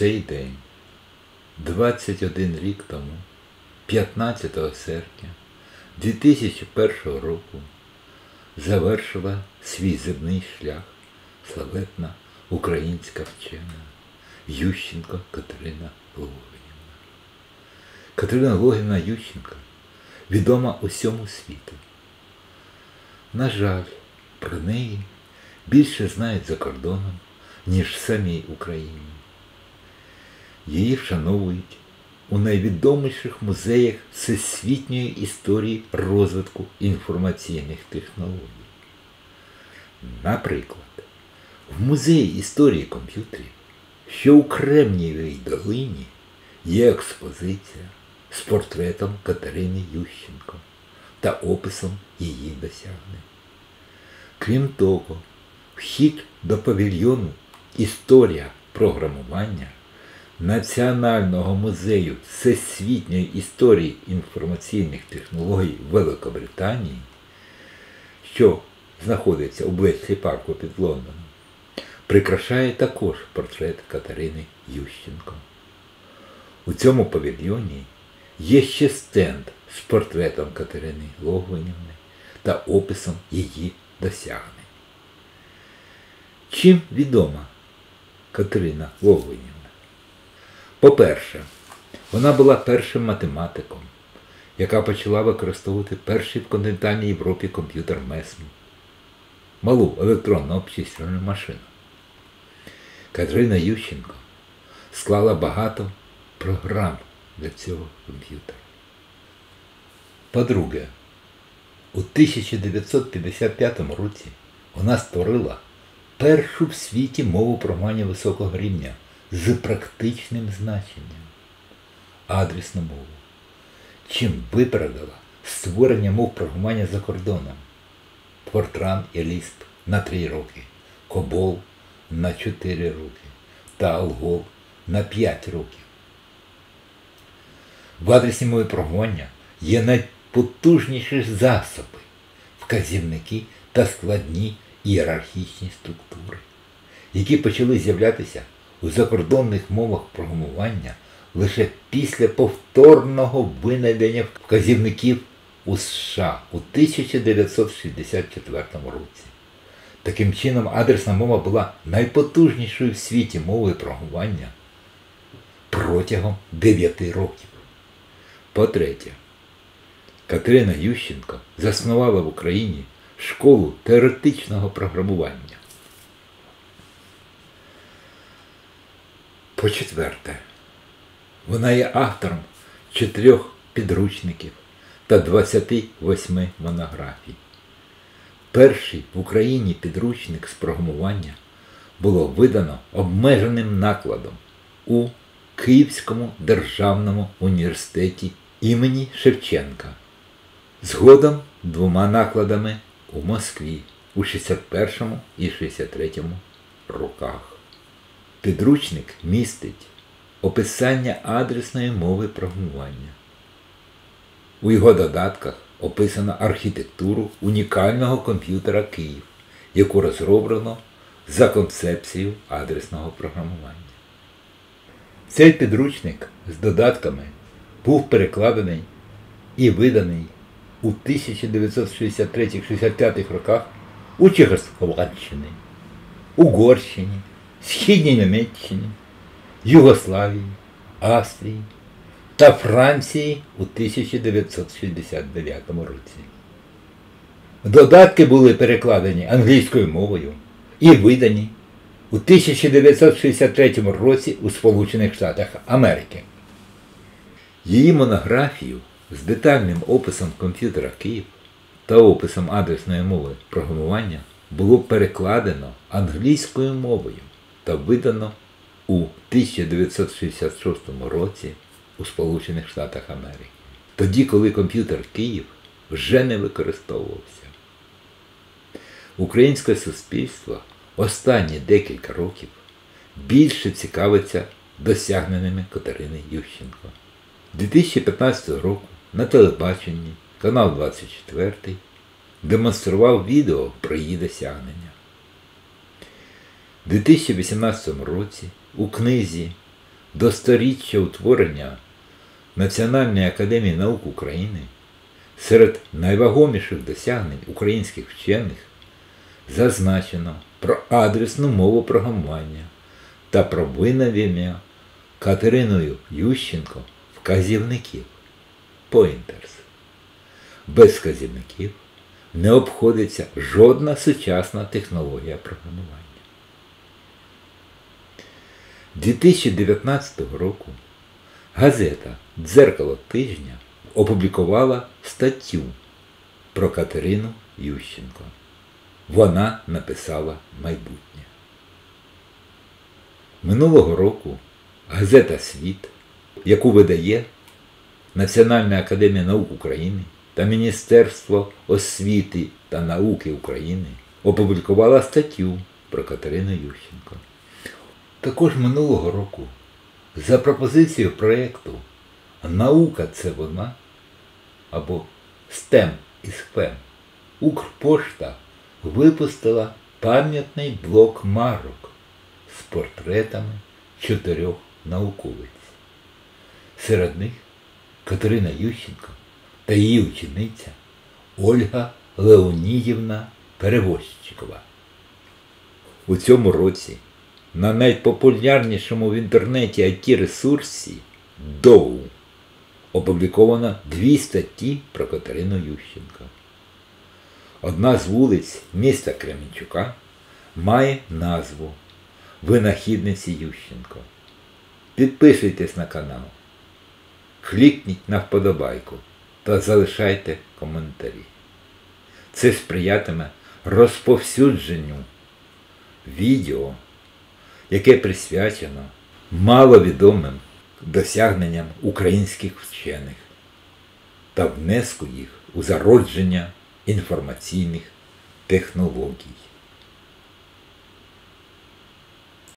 цей день, 21 рік тому, 15 серпня 2001 року, завершила свій земний шлях славетна українська вчена Ющенко Катерина Логвинівна. Катерина Логвинівна Ющенко відома усьому світу. На жаль, про неї більше знають за кордоном, ніж в самій Україні. Її вшановують у найвідоміших музеях всесвітньої історії розвитку інформаційних технологій. Наприклад, в музеї історії комп'ютерів, що у Кремнієвій долині є експозиція з портретом Катерини Ющенко та описом її досягнень. Крім того, вхід до павільйону Історія програмування Національного музею Всесвітньої історії інформаційних технологій Великобританії, що знаходиться у Блеслі парку під Лондоном, прикрашає також портрет Катерини Ющенко. У цьому павільйоні є ще стенд з портретом Катерини Логвинівни та описом її досягнень. Чим відома Катерина Логвинівна? По-перше, вона була першим математиком, яка почала використовувати перший в континентальній Європі комп'ютер МЕСМ, малу електронну обчислювальну машину. Катерина Ющенко склала багато програм для цього комп'ютера. По-друге, у 1955 році вона створила першу в світі мову програмування високого рівня з практичним значенням адресну мову, чим випередила створення мов програмування за кордоном Фортран і Лісп на 3 роки, Кобол на 4 роки та Алгол на 5 років. В адресні мови програмування є найпотужніші засоби, вказівники та складні ієрархічні структури, які почали з'являтися у закордонних мовах програмування лише після повторного винайдення вказівників у США у 1964 році. Таким чином, адресна мова була найпотужнішою в світі мовою програмування протягом 9 років. По-третє, Катерина Ющенко заснувала в Україні школу теоретичного програмування. По-четверте, вона є автором чотирьох підручників та 28 монографій. Перший в Україні підручник з програмування було видано обмеженим накладом у Київському державному університеті імені Шевченка. Згодом двома накладами у Москві у 61 і 63 роках. Підручник містить описання адресної мови програмування. У його додатках описано архітектуру унікального комп'ютера Київ, яку розроблено за концепцією адресного програмування. Цей підручник з додатками був перекладений і виданий у 1963-65 роках у Чехословаччині, Угорщині, Східній Німеччині, Югославії, Австрії та Франції у 1969 році. Додатки були перекладені англійською мовою і видані у 1963 році у Сполучених Штатах Америки. Її монографію з детальним описом комп'ютера Київ та описом адресної мови програмування було перекладено англійською мовою та видано у 1966 році у Сполучених Штатах Америки. Тоді, коли комп'ютер Київ вже не використовувався. Українське суспільство останні декілька років більше цікавиться досягненнями Катерини Ющенко. 2015 року на телебаченні канал 24 демонстрував відео про її досягнення. У 2018 році у книзі до сторіччя утворення Національної академії наук України серед найвагоміших досягнень українських вчених зазначено про адресну мову програмування та про винайдення Катериною Ющенко вказівників pointers. Без вказівників не обходиться жодна сучасна технологія програмування. 2019 року газета Дзеркало тижня опублікувала статтю про Катерину Ющенко. Вона написала майбутнє. Минулого року газета Світ, яку видає Національна академія наук України та Міністерство освіти та науки України, опублікувала статтю про Катерину Ющенко. Також минулого року за пропозицією проєкту Наука це вона або STEM із ФЕМ Укрпошта випустила пам'ятний блок марок з портретами чотирьох науковиць. Серед них Катерина Ющенко та її учениця Ольга Леонідівна Перевозчикова. У цьому році на найпопулярнішому в інтернеті it ресурсі Доу опубліковано дві статті про Катерину Ющенко. Одна з вулиць міста Кременчука має назву Винахідниці Ющенко. Підписуйтесь на канал, клікніть на вподобайку та залишайте коментарі. Це сприятиме розповсюдженню відео, яке присвячено маловідомим досягненням українських вчених та внеску їх у зародження інформаційних технологій.